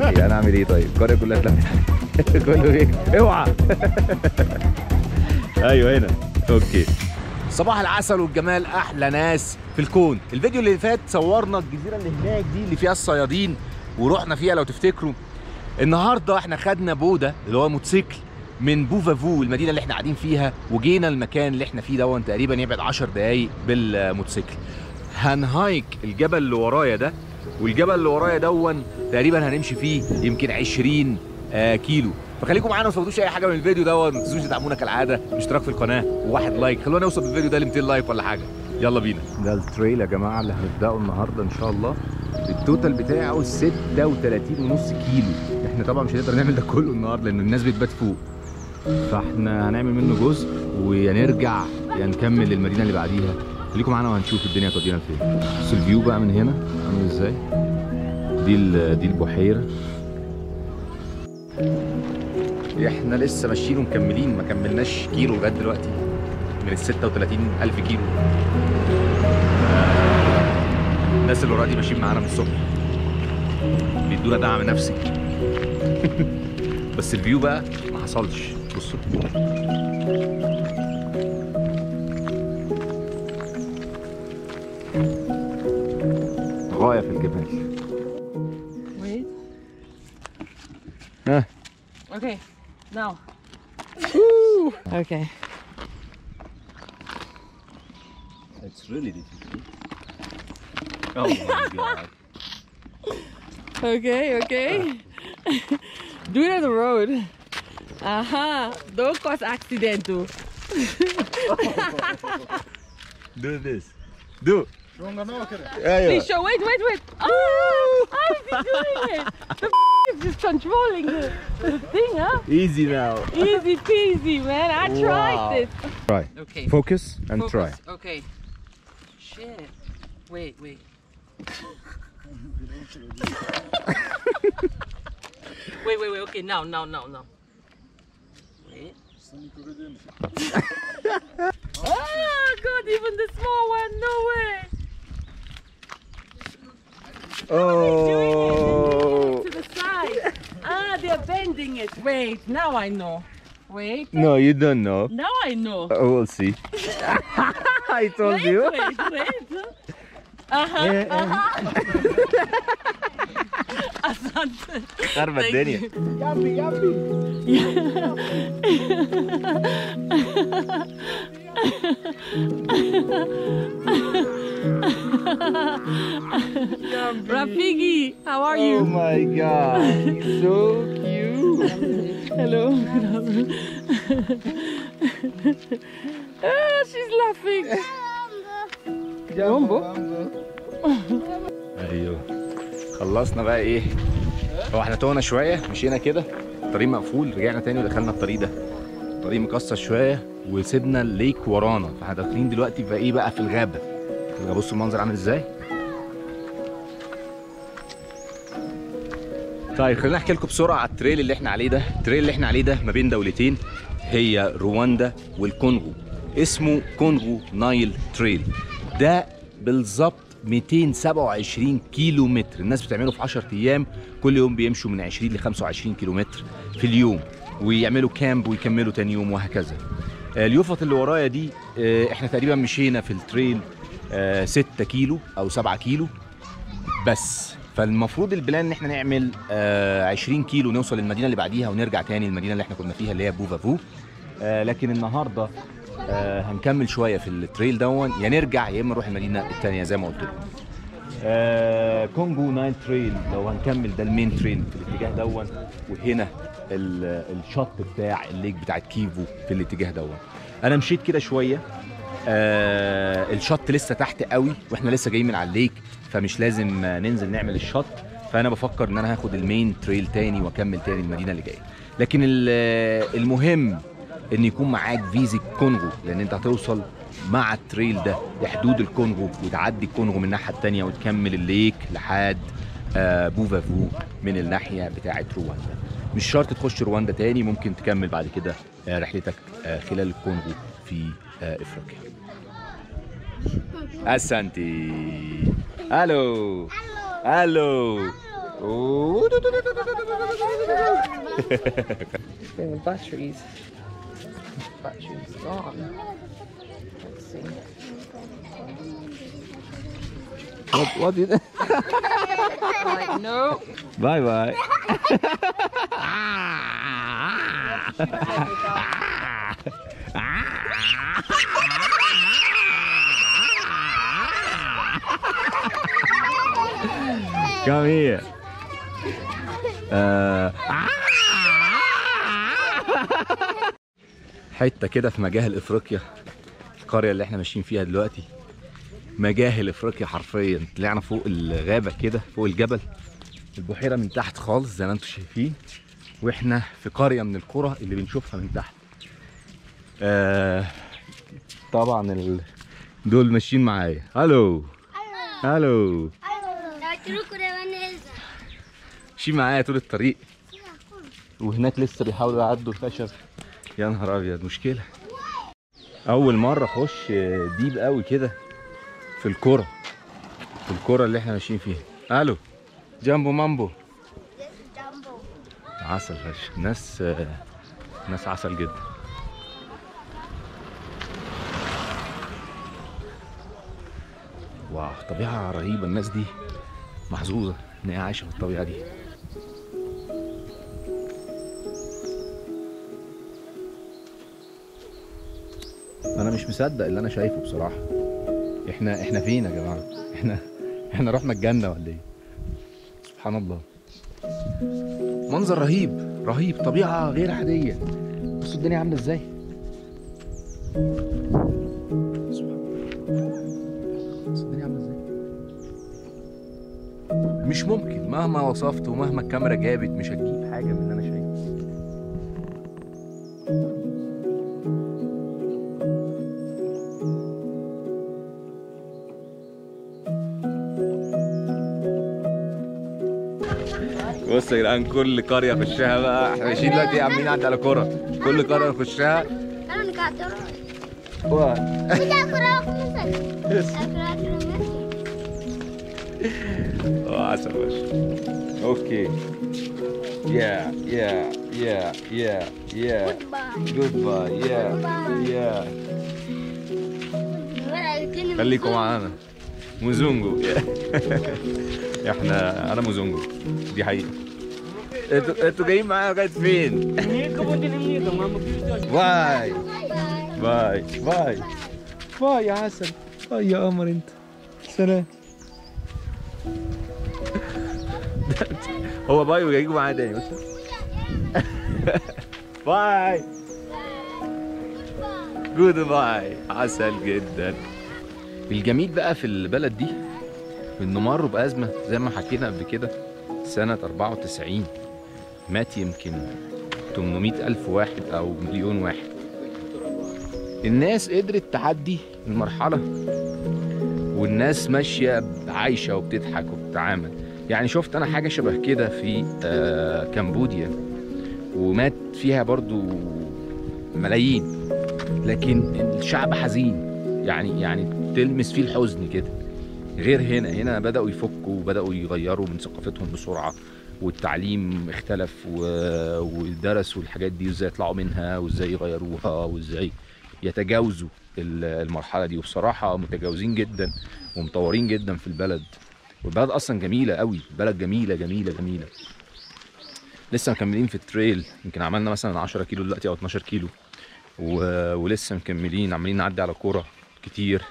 أنا أعمل إيه طيب؟ القريه كلها عليا. كله إيه؟ اوعى. أيوه هنا. أوكي. صباح العسل والجمال أحلى ناس في الكون. الفيديو اللي فات صورنا الجزيرة اللي هناك دي اللي فيها الصيادين ورحنا فيها لو تفتكروا. النهارده إحنا خدنا بوده اللي هو موتوسيكل من بوفافو المدينة اللي إحنا قاعدين فيها وجينا المكان اللي إحنا فيه دون تقريبا يبعد 10 دقايق بالموتوسيكل. هن hike الجبل اللي ورايا ده والجبل اللي ورايا دوت تقريبا هنمشي فيه يمكن 20 آه كيلو. فخليكم معانا ما تفوتوش أي حاجة من الفيديو دوت ما تنسوش تدعمونا كالعادة. اشتراك في القناة وواحد like. خلونا نوصل بالفيديو ده ل 200 like ولا حاجة. يلا بينا. ده ال trail يا جماعة اللي هنبدأه النهارده إن شاء الله. ال total بتاعه 36 ونص كيلو. إحنا طبعا مش هنقدر نعمل ده كله النهارده لأن الناس بتبات فوق. فإحنا هنعمل منه جزء ويا نرجع يا نكمل المدينة اللي بعديها. خليكم معانا وهنشوف الدنيا هتودينا لفين بص ال view بقى من هنا. عامل إزاي؟ دي دي البحيرة. إحنا لسه ماشيين ومكملين. ما كملناش كيلو لغاية دلوقتي. من ال 36 ألف كيلو. الناس اللي already ماشيين معانا من الصبح. بيدونا دعم نفسي. بس الفيو بقى ما حصلش. بصوا. غايه في الجبال Wait. ها Okay. Now. Okay. It's really difficult. Oh my god. Okay, okay. Do it on the road. Aha. Don't cause accident too. Do this. Do. Wrong Yeah, yeah. Lisha, wait, wait, wait. Ah, oh, how is he doing it? The is just controlling the, the, thing, huh? Easy now. Easy peasy, man. I wow. tried it. Try. Okay. Focus and Focus. try. Okay. Shit. Wait, wait. wait, wait, wait. Okay, now, now, now, now. Wait. oh, God, even the small one. No way. Oh. To the side. ah, they're bending it. Wait, now I know. Wait. No, you don't know. Now I know. Uh, we'll see. I told wait, you. wait, wait. Uh-huh, uh-huh. Asante. Armadenia. Yapi. you. Rafigi, how are Oh you? my god. He's so cute. Hello. ah, she's laughing. Jambo. أيوه خلصنا بقى إيه هو إحنا تهنا شوية مشينا كده الطريق مقفول رجعنا تاني ودخلنا الطريق ده الطريق مكسر شوية وسيبنا ال lake ورانا فإحنا داخلين دلوقتي في إيه بقى في الغابه الغابة بصوا المنظر عامل إزاي. طيب خلينا أحكي لكم بسرعة على ال trail اللي إحنا عليه ده. ال trail اللي إحنا عليه ده ما بين دولتين هي رواندا والكونغو. اسمه Congo Nile Trail. ده بالظبط 227 كيلو متر الناس بتعمله في 10 أيام كل يوم بيمشوا من 20 ل 25 كيلو متر في اليوم ويعملوا camp ويكملوا تاني يوم وهكذا. آه، اليفط اللي ورايا دي آه، إحنا تقريبا مشينا في ال trail 6 كيلو أو 7 كيلو. بس فالمفروض ال plan إن إحنا نعمل آه 20 كيلو نوصل للمدينه اللي بعديها ونرجع تاني المدينة اللي إحنا كنا فيها اللي هي بوفافو آه لكن النهارده آه هنكمل شوية في ال trail دوت. يا نرجع يا إما نروح المدينة الثانية زي ما قلت لكم. آه Congo Nile Trail لو هنكمل ده ال main trail في الاتجاه دوت. وهنا ال- الشط بتاع ال lake بتاعت كيفو في الاتجاه دوت. أنا مشيت كده شوية. آه الشط لسه تحت قوي وإحنا لسه جايين من على ال lake فمش لازم ننزل نعمل الشط. فأنا بفكر إن أنا هاخد ال main trail تاني وأكمل تاني المدينة اللي جاية. لكن ال- المهم إن يكون معاك فيزا كونغو لأن أنت هتوصل مع ال trail ده لحدود الكونغو وتعدي الكونغو من الناحية التانية وتكمل ال lake لحد آه، بوفافو من الناحية بتاعة رواندا. مش شرط تخش رواندا تاني ممكن تكمل بعد كده آه، رحلتك آه، خلال الكونغو. في آه، افريقيا اسانتي الو الو Yeah, the batteries. Batteries gone. Let's see. What, what did Like, no. Bye bye. Come here. آه. حتة كده في مجاهل إفريقيا. القرية اللي إحنا ماشيين فيها دلوقتي. مجاهل إفريقيا حرفيا. طلعنا فوق الغابة كده فوق الجبل. البحيرة من تحت خالص زي ما أنتم شايفين. وإحنا في قرية من القرى اللي بنشوفها من تحت. آه طبعا ال... دول ماشيين معايا. ألو ألو ماشيين معايا طول الطريق. وهناك لسه بيحاولوا يعدوا الخشب. يا نهار أبيض مشكلة. أول مرة أخش ديب قوي كده في الكرة في الكرة اللي إحنا ماشيين فيها. ألو جامبو مامبو. عسل فشخ. ناس ناس عسل جدا. طبيعة رهيبة الناس دي محظوظة ان هي عايشة في الطبيعة دي. أنا مش مصدق اللي أنا شايفه بصراحة. إحنا إحنا فين يا جماعة؟ إحنا إحنا رحنا الجنة ولا إيه؟ سبحان الله. منظر رهيب رهيب. طبيعة غير عادية. بصوا الدنيا عاملة إزاي؟ مش ممكن. مهما وصفت ومهما الكاميرا جابت مش هتجيب حاجة من اللي أنا شايفه. بص يا جدعان كل قرية اخشها بقى إحنا ماشيين دلوقتي عاملين نعدي على قرى كل قرية نخشها واحد آه عسل باشا okay يا يا يا يا يا goodbye يا يا خليكم معانا. mzungu إحنا أنا mzungu دي حقيقة. أنتوا أنتوا جايين معايا لغاية فين؟ bye. bye. bye. bye يا عسل. باي يا قمر انت. سلام. هو bye وجايين معايا تاني بص bye. جود باي عسل جدا. الجميل بقى في البلد دي انه مروا بأزمة زي ما حكينا قبل كده سنة 94 مات يمكن 800 ألف واحد أو مليون واحد. الناس قدرت تعدي المرحلة والناس ماشية عايشة وبتضحك وبتتعامل. يعني شفت أنا حاجة شبه كده في آه كمبوديا ومات فيها برضو ملايين لكن الشعب حزين يعني يعني تلمس فيه الحزن كده غير هنا هنا بدأوا يفكوا وبدأوا يغيروا من ثقافتهم بسرعة والتعليم اختلف. ودرسوا الحاجات دي وإزاي يطلعوا منها وإزاي يغيروها وإزاي يتجاوزوا ال- المرحلة دي وبصراحة متجاوزين جدا ومطورين جدا في البلد والبلد أصلا جميلة قوي بلد جميلة جميلة جميلة. لسه مكملين في ال trail يمكن عملنا مثلا 10 كيلو دلوقتي أو 12 كيلو. و... ولسه مكملين عمالين نعدي على قرى كتير.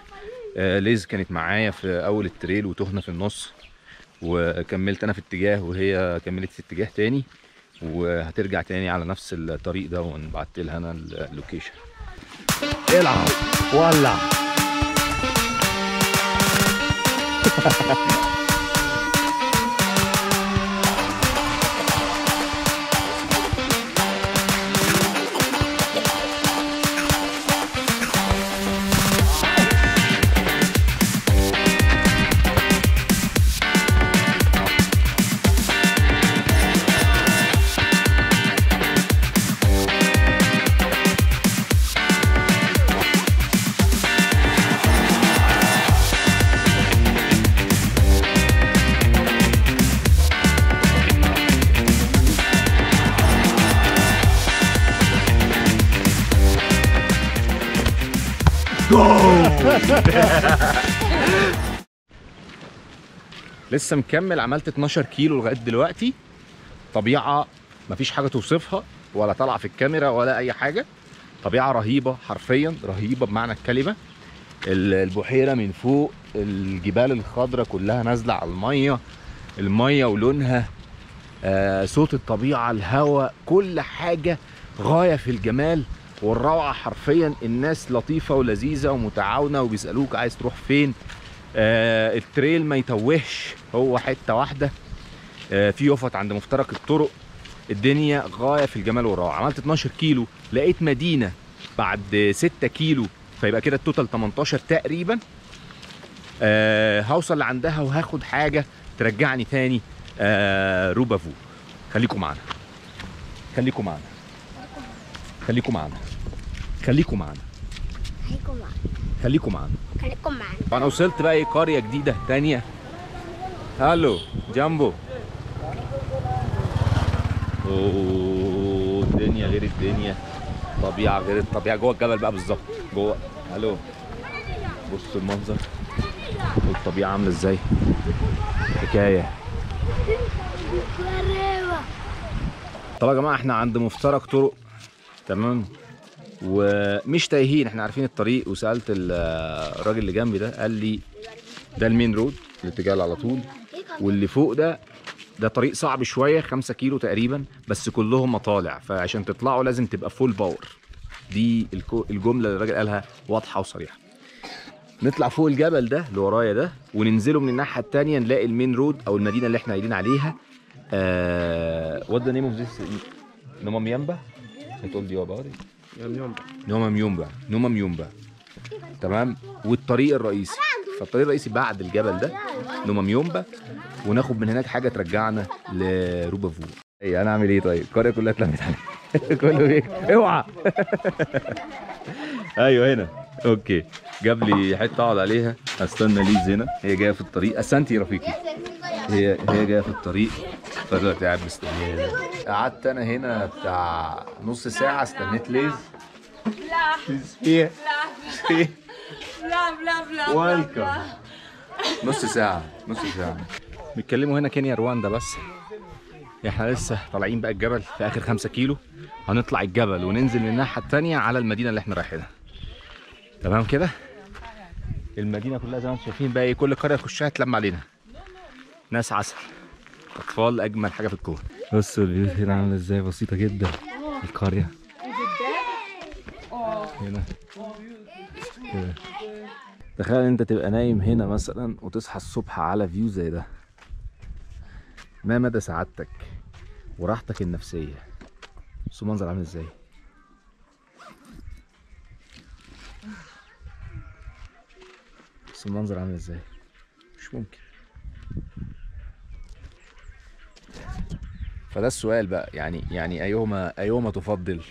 آه، ليز كانت معايا في أول ال trail وتهنا في النص. وكملت أنا في اتجاه وهي كملت في اتجاه تاني. وهترجع تاني على نفس الطريق ده ونبعت لها أنا ال location. العب ولع. لسه مكمل عملت 12 كيلو لغاية دلوقتي. طبيعة مفيش حاجة توصفها ولا طالعة في الكاميرا ولا أي حاجة. طبيعة رهيبة حرفيا رهيبة بمعنى الكلمة. ال- البحيرة من فوق الجبال الخضراء كلها نازلة على المية. المية ولونها آه صوت الطبيعة الهواء كل حاجة غاية في الجمال. والروعة حرفيا الناس لطيفة ولذيذة ومتعاونة وبيسألوك عايز تروح فين. آه ال trail ما يتوهش هو حتة واحدة. آه في يفط عند مفترق الطرق. الدنيا غاية في الجمال والروعة. عملت 12 كيلو لقيت مدينة بعد 6 كيلو فيبقى كده ال total 18 تقريبا. آه هوصل لعندها وهاخد حاجة ترجعني تاني. آه روبافو. خليكم معانا. خليكم معانا. خليكم معانا خليكم معانا خليكم معانا خليكم معانا خليكم معانا أنا وصلت بقى إيه قرية جديدة تانية. ألو جامبو. أوه الدنيا غير الدنيا. طبيعة غير الطبيعة. جوه الجبل بقى بالظبط. جوه. ألو بص المنظر. والطبيعة عاملة إزاي؟ حكاية. طب يا جماعة إحنا عند مفترق طرق تمام. ومش تايهين إحنا عارفين الطريق. وسألت ال- الراجل اللي جنبي ده قال لي ده ال main road الاتجاه على طول. واللي فوق ده ده طريق صعب شوية 5 كيلو تقريبا بس كلهم مطالع. فعشان تطلعوا لازم تبقى full power دي الجملة اللي الراجل قالها واضحة وصريحة. نطلع فوق الجبل ده اللي ورايا ده وننزله من الناحية التانية نلاقي ال main road أو المدينة اللي إحنا قايلين عليها. آه what the name of this نوما ميامبا هتقول دي it? نوما ميومبا نوما ميومبا تمام؟ والطريق الرئيسي. فالطريق الرئيسي بعد الجبل ده. نوما ميومبا وناخد من هناك حاجة ترجعنا لروبافو إيه أنا أعمل إيه طيب؟ القريه كلها اتلمت عليا كله إيه اوعى. أيوه هنا. okay. جاب لي حتة أقعد عليها. أستنى ليز هنا. هي جاية في الطريق. اسانتي يا رفيقي. هي هي جاية في الطريق. فضلت قاعد مستنيه قعدت أنا هنا بتاع نص ساعة استنيت ليز. هي هي Blah, blah, blah. welcome نص ساعة نص ساعة. بيتكلموا هنا كينيا رواندا بس. إحنا لسه طالعين بقى الجبل في آخر خمسة كيلو. هنطلع الجبل وننزل من الناحية التانية على المدينة اللي إحنا رايحينها. تمام كده؟ المدينة كلها زي ما أنتم شايفين بقى إيه كل قرية تخشها تلم علينا. ناس عسل. اطفال أجمل حاجة في الكون. بصوا البيوت هنا عاملة إزاي؟ بسيطة جدا. القرية. هنا. كده تخيل أنت تبقى نايم هنا مثلا وتصحى الصبح على فيو زي ده. ما مدى سعادتك وراحتك النفسية؟ بص المنظر عامل إزاي؟ بص المنظر عامل إزاي؟ مش ممكن. فده السؤال بقى. يعني يعني أيهما أيهما تفضل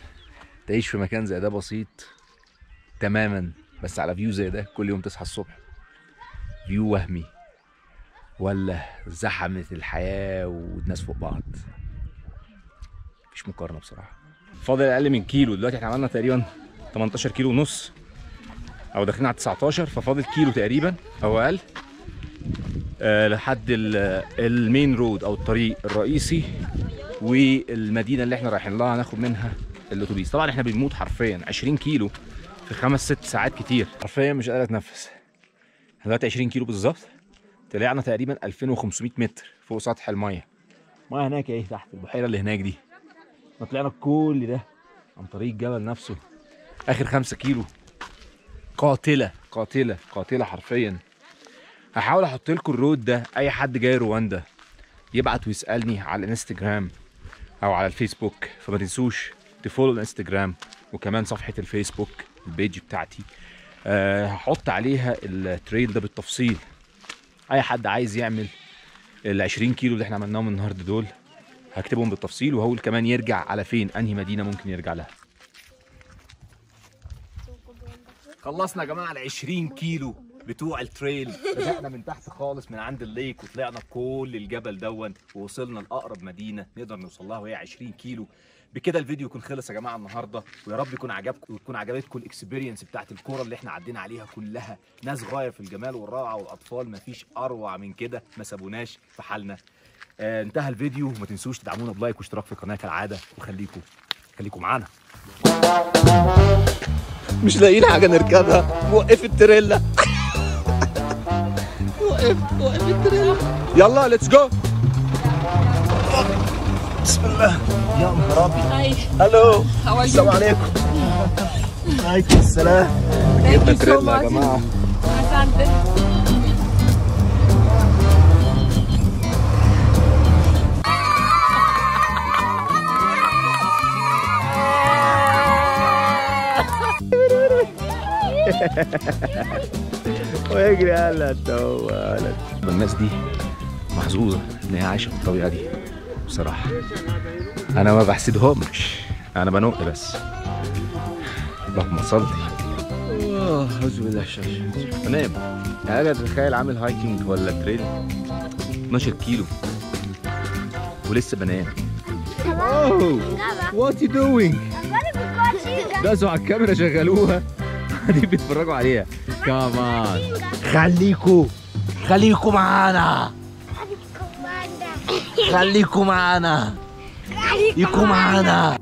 تعيش في مكان زي ده بسيط تماما بس على فيو زي ده كل يوم تصحى الصبح؟ view وهمي. ولا زحمة الحياة والناس فوق بعض؟ مفيش مقارنة بصراحة. فاضل أقل من كيلو. دلوقتي إحنا عملنا تقريبا 18 كيلو ونص أو داخلين على 19 ففاضل كيلو تقريبا أو أقل. لحد ال- ال main road أو الطريق الرئيسي والمدينة اللي إحنا رايحين لها هناخد منها الأتوبيس. طبعا إحنا بنموت حرفيا 20 كيلو في خمس ست ساعات كتير. حرفيا مش قادر أتنفس. إحنا دلوقتي 20 كيلو بالظبط. طلعنا تقريبا 2500 متر فوق سطح المية. المية هناك إيه تحت؟ البحيرة اللي هناك دي. إحنا طلعنا كل ده عن طريق الجبل نفسه. آخر خمسة كيلو. قاتلة. قاتلة. قاتلة حرفيا. هحاول أحط لكم الرود ده اي حد جاي رواندا يبعت ويسألني على الانستجرام أو على الفيسبوك فما تنسوش ت follow الانستجرام وكمان صفحة الفيسبوك ال page بتاعتي. أه هحط عليها ال trail ده بالتفصيل. اي حد عايز يعمل ال 20 كيلو اللي إحنا عملناهم النهارده دول هكتبهم بالتفصيل وهقول كمان يرجع على فين انهي مدينة ممكن يرجع لها. خلصنا يا جماعة ال 20 كيلو. بتوع ال trail. بدأنا من تحت خالص من عند ال lake وطلعنا كل الجبل ده ووصلنا لأقرب مدينة نقدر نوصل لها وهي 20 كيلو. بكده الفيديو يكون خلص يا جماعة النهارده ويا رب يكون عجبكم وتكون عجبتكم ال experience بتاعت القرى اللي إحنا عدينا عليها كلها. ناس غاية في الجمال والروعة والأطفال مفيش أروع من كده. ما سابوناش في حالنا. آه انتهى الفيديو. وما تنسوش تدعمونا ب like واشتراك في القناه كالعادة. وخليكم خليكم معانا. مش لاقيين حاجة نركبها. وقف التريلا. يلا ليتس جو بسم الله يا نهار ابيض. ألو How are you? السلام عليكم عليكم السلام Thank جبنا you so تريلا يا much. جماعة Asante. ويجري هلا تو الناس دي محظوظة إن هي عايشة بالطريقة دي. بصراحة أنا ما بحسدهمش. أنا بنق بس. اللهم صل. أعوذ بالله الشيطان بنام يعني أنا تتخيل عامل هايكنج ولا تريل 12 كيلو. ولسه بنام. اوه وات يو دوينج داسوا على الكاميرا شغلوها. قاعدين بيتفرجوا عليها. كمان. خليكوا خليكوا معانا. خليكوا معانا. خليكوا معانا.